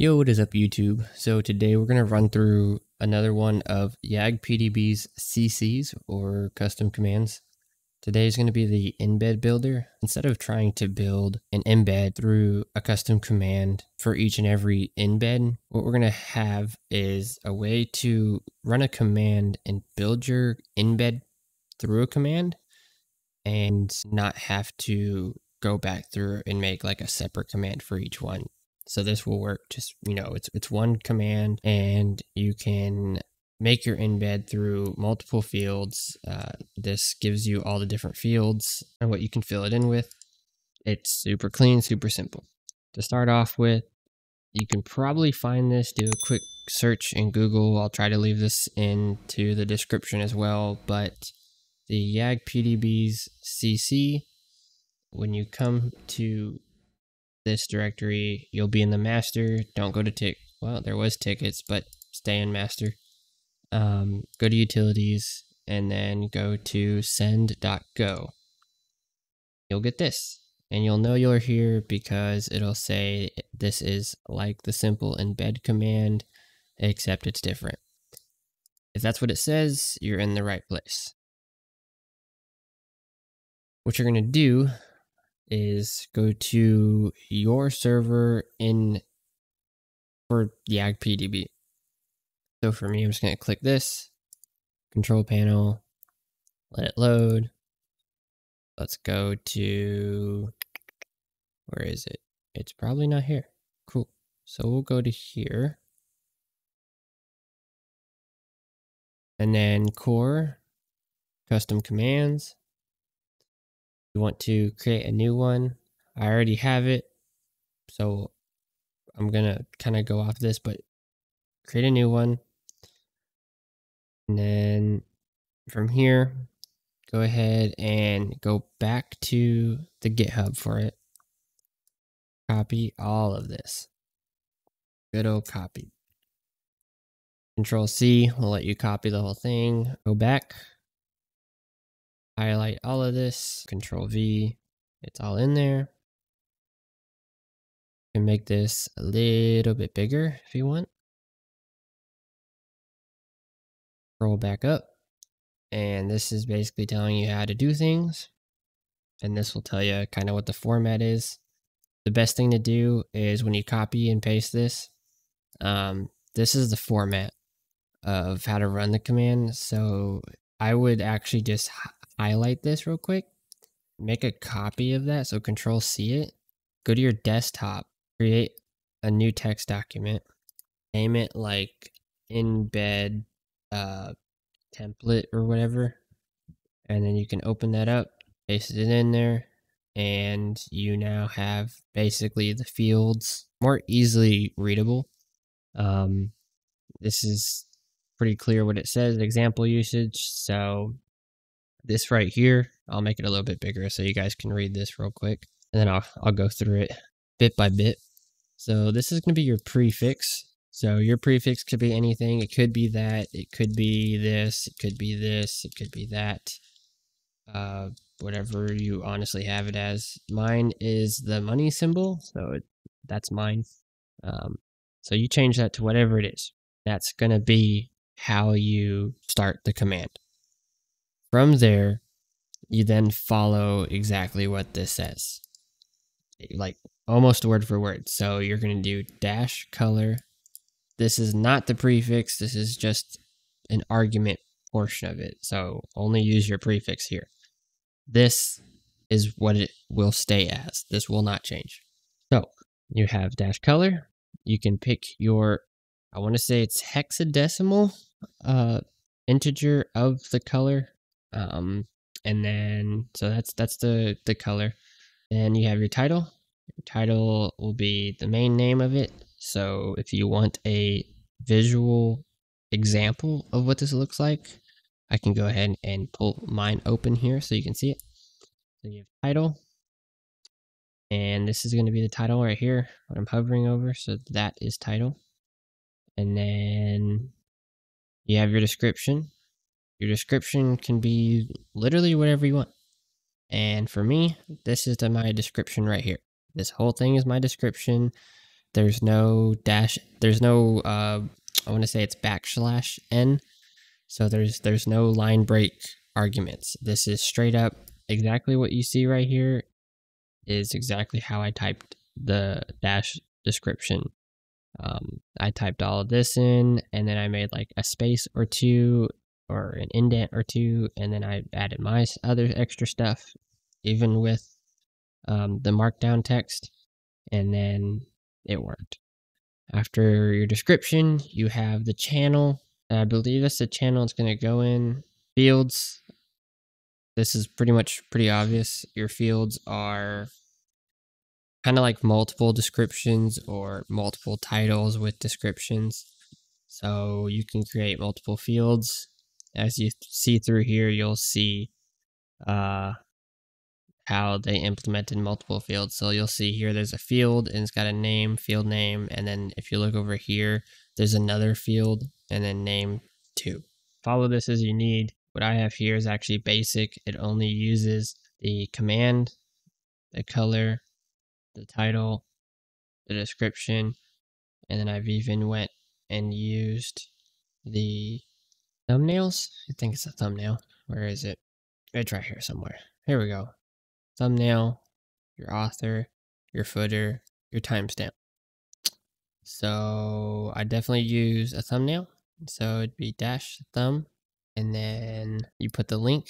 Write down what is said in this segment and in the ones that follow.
Yo, what is up YouTube? So today we're going to run through another one of YAGPDB's CCs or custom commands. Today is going to be the embed builder. Instead of trying to build an embed through a custom command for each and every embed, what we're going to have is a way to run a command and build your embed through a command and not have to go back through and make like a separate command for each one. So this will work just, you know, it's it's one command and you can make your embed through multiple fields. Uh, this gives you all the different fields and what you can fill it in with. It's super clean, super simple. To start off with, you can probably find this, do a quick search in Google. I'll try to leave this into the description as well, but the YAGPDB's CC, when you come to this directory, you'll be in the master. Don't go to tick. Well, there was tickets, but stay in master. Um, go to utilities and then go to send.go. You'll get this and you'll know you're here because it'll say this is like the simple embed command, except it's different. If that's what it says, you're in the right place. What you're going to do is go to your server in for YAGPDB. So for me, I'm just going to click this control panel, let it load. Let's go to where is it? It's probably not here. Cool. So we'll go to here. And then core, custom commands. You want to create a new one. I already have it. So I'm going to kind of go off this, but create a new one. And then from here, go ahead and go back to the GitHub for it. Copy all of this. Good old copy. Control C will let you copy the whole thing. Go back, highlight all of this, control V, it's all in there. You can make this a little bit bigger if you want. Scroll back up. And this is basically telling you how to do things. And this will tell you kind of what the format is. The best thing to do is when you copy and paste this, um, this is the format of how to run the command. So I would actually just highlight this real quick, make a copy of that. So control C it, go to your desktop, create a new text document, name it like embed uh, template or whatever. And then you can open that up, paste it in there, and you now have basically the fields more easily readable. Um, this is pretty clear what it says, example usage. So this right here, I'll make it a little bit bigger so you guys can read this real quick. And then I'll, I'll go through it bit by bit. So this is going to be your prefix. So your prefix could be anything. It could be that. It could be this. It could be this. It could be that. Uh, whatever you honestly have it as. Mine is the money symbol. So it, that's mine. Um, so you change that to whatever it is. That's going to be how you start the command. From there, you then follow exactly what this says. Like almost word for word. So you're going to do dash color. This is not the prefix. This is just an argument portion of it. So only use your prefix here. This is what it will stay as. This will not change. So you have dash color. You can pick your, I want to say it's hexadecimal uh, integer of the color. Um, and then so that's that's the the color. Then you have your title. Your title will be the main name of it. So if you want a visual example of what this looks like, I can go ahead and pull mine open here so you can see it. So you have title. And this is going to be the title right here, what I'm hovering over. So that is title. And then you have your description. Your description can be literally whatever you want. And for me, this is the, my description right here. This whole thing is my description. There's no dash. There's no. Uh, I want to say it's backslash n. So there's there's no line break arguments. This is straight up exactly what you see right here. Is exactly how I typed the dash description. Um, I typed all of this in, and then I made like a space or two or an indent or two, and then I added my other extra stuff, even with um, the markdown text, and then it worked. After your description, you have the channel. I believe that's the channel it's going to go in. Fields. This is pretty much pretty obvious. Your fields are kind of like multiple descriptions or multiple titles with descriptions. So you can create multiple fields. As you see through here, you'll see uh, how they implemented multiple fields. So you'll see here there's a field and it's got a name, field name, and then if you look over here, there's another field and then name two. Follow this as you need. What I have here is actually basic. It only uses the command, the color, the title, the description, and then I've even went and used the thumbnails. I think it's a thumbnail. Where is it? It's right here somewhere. Here we go. Thumbnail, your author, your footer, your timestamp. So I definitely use a thumbnail. So it'd be dash thumb, and then you put the link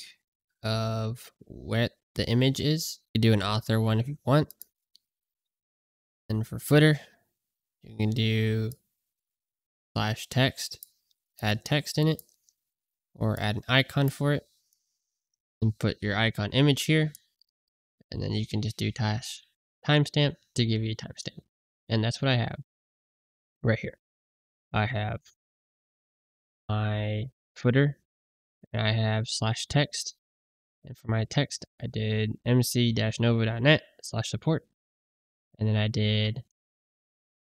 of what the image is. You do an author one if you want. And for footer, you can do slash text, add text in it, or add an icon for it, and put your icon image here. And then you can just do dash timestamp to give you a timestamp. And that's what I have right here. I have my footer, and I have slash text. And for my text, I did mc-nova.net slash support and then I did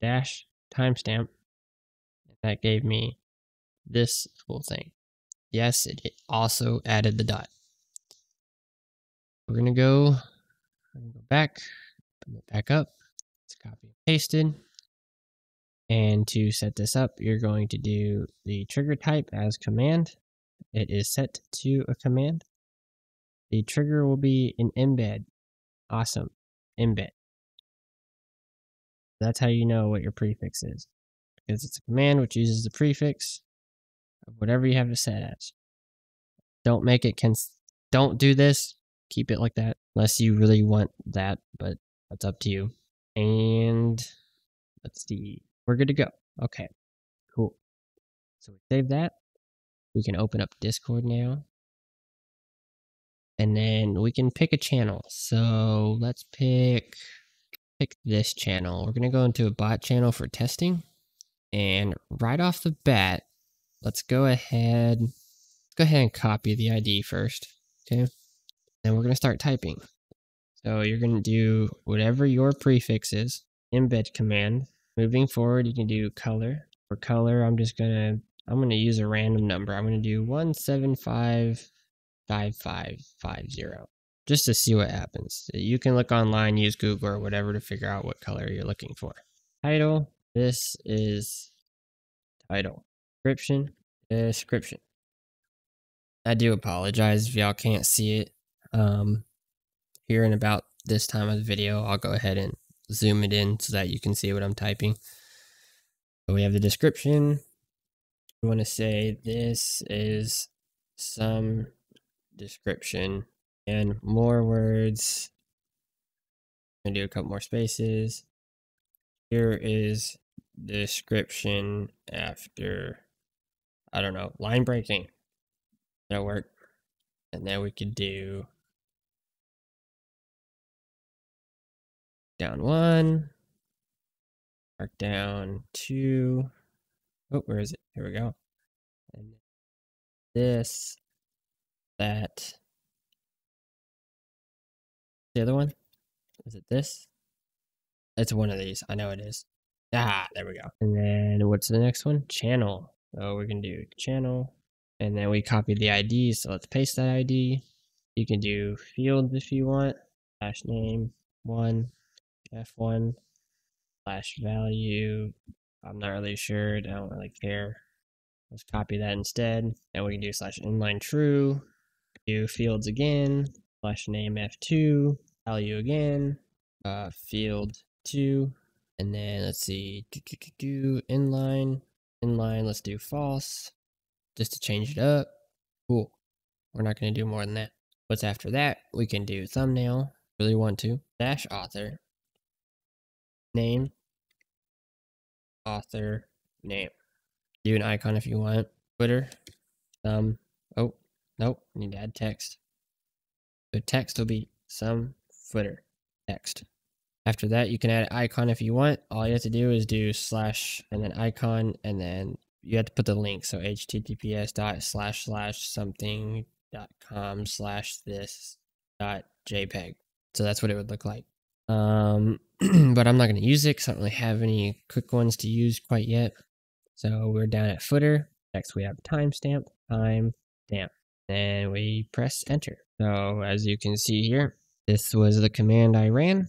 dash timestamp. That gave me this whole thing. Yes, it also added the dot. We're gonna go, gonna go back, put it back up. It's copy and pasted. And to set this up, you're going to do the trigger type as command. It is set to a command. The trigger will be an embed. Awesome. Embed. That's how you know what your prefix is. Because it's a command which uses the prefix whatever you have to set as. Don't make it cons don't do this. Keep it like that. Unless you really want that, but that's up to you. And let's see. We're good to go. Okay. Cool. So we save that. We can open up Discord now. And then we can pick a channel. So let's pick pick this channel. We're going to go into a bot channel for testing. And right off the bat, let's go ahead, go ahead and copy the ID first. Okay. Then we're going to start typing. So you're going to do whatever your prefix is, embed command. Moving forward, you can do color. For color, I'm just going to, I'm to use a random number. I'm going to do 1755550 just to see what happens. You can look online, use Google or whatever to figure out what color you're looking for. Title, this is title. Description, description. I do apologize if y'all can't see it. Um, here in about this time of the video, I'll go ahead and zoom it in so that you can see what I'm typing. So we have the description. We want to say this is some description and more words. I'm gonna do a couple more spaces. Here is description after, I don't know, line breaking. That'll work. And then we could do down one, mark down two. Oh, where is it? Here we go. And this, that, the other one? Is it this? It's one of these. I know it is. Ah, there we go. And then what's the next one? Channel. So we're going to do channel. And then we copy the ID. So let's paste that ID. You can do fields if you want. Dash name one, F1. slash value. I'm not really sure. I don't really care. Let's copy that instead. And we can do slash inline true. Do fields again. Slash name F2. Value again. Uh, field 2. And then let's see. Do, do, do, do, inline. Inline. Let's do false. Just to change it up. Cool. We're not going to do more than that. What's after that? We can do thumbnail. Really want to. Dash author. Name. Author. Name. Do an icon if you want. Footer. Um. Oh. Nope. Need to add text. The text will be some footer text. After that, you can add an icon if you want. All you have to do is do slash and then icon, and then you have to put the link. So https dot slash slash something dot com slash this dot jpeg. So that's what it would look like. Um, but I'm not going to use it because I don't really have any quick ones to use quite yet. So we're down at footer. Next we have timestamp, time stamp, and we press enter. So as you can see here, this was the command I ran.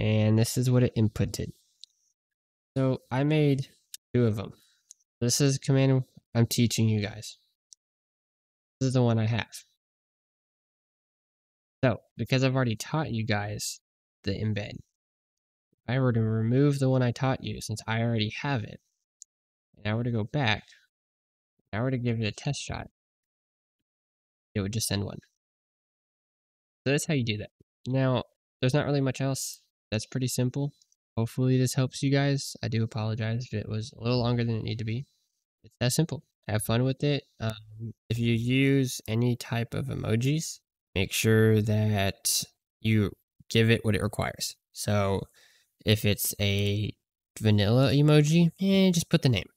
And this is what it inputted. So I made two of them. This is command I'm teaching you guys. This is the one I have. So, because I've already taught you guys the embed, if I were to remove the one I taught you, since I already have it, and I were to go back, and I were to give it a test shot, it would just send one. So that's how you do that. Now, there's not really much else. That's pretty simple. Hopefully this helps you guys. I do apologize if it was a little longer than it needed to be. It's that simple. Have fun with it. Um, if you use any type of emojis, make sure that you give it what it requires. So if it's a vanilla emoji, eh, just put the name.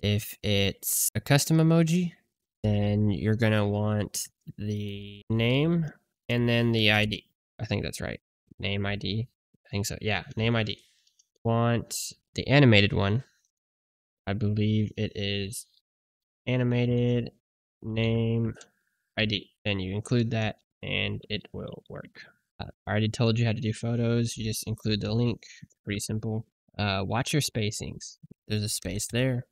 If it's a custom emoji, then you're going to want the name and then the ID. I think that's right. Name ID. I think so. Yeah, name ID. Want the animated one. I believe it is animated name ID. And you include that and it will work. Uh, I already told you how to do photos. You just include the link. Pretty simple. Uh, watch your spacings. There's a space there.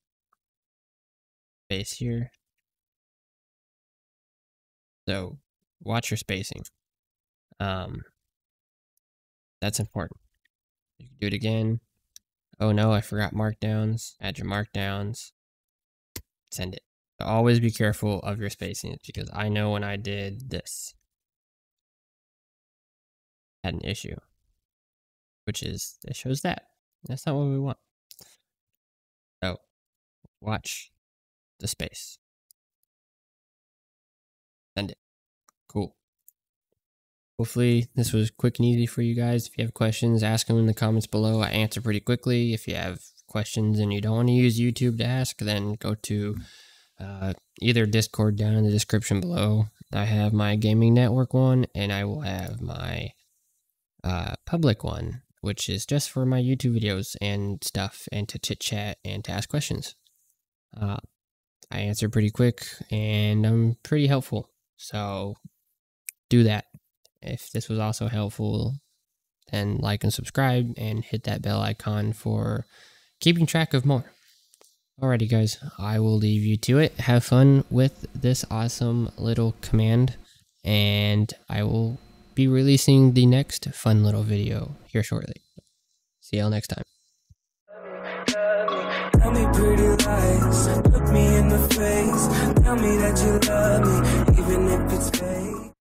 Space here. So watch your spacing. Um, that's important. You can do it again. Oh no, I forgot markdowns. Add your markdowns. Send it. Always be careful of your spacing because I know when I did this, had an issue, which is it shows that. That's not what we want. So watch the space. Send it. Cool. Hopefully, this was quick and easy for you guys. If you have questions, ask them in the comments below. I answer pretty quickly. If you have questions and you don't want to use YouTube to ask, then go to uh, either Discord down in the description below. I have my gaming network one, and I will have my uh, public one, which is just for my YouTube videos and stuff, and to chit chat and to ask questions. Uh, I answer pretty quick, and I'm pretty helpful. So do that. If this was also helpful, then like and subscribe and hit that bell icon for keeping track of more. Alrighty, guys, I will leave you to it. Have fun with this awesome little command, and I will be releasing the next fun little video here shortly. See y'all next time. Tell me pretty lies, look me in the face, tell me that you love me, even if it's